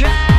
try.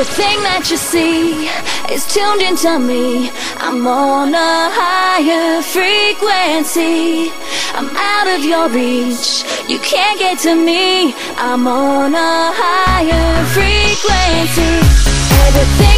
Everything that you see is tuned into me. I'm on a higher frequency. I'm out of your reach. You can't get to me. I'm on a higher frequency. Everything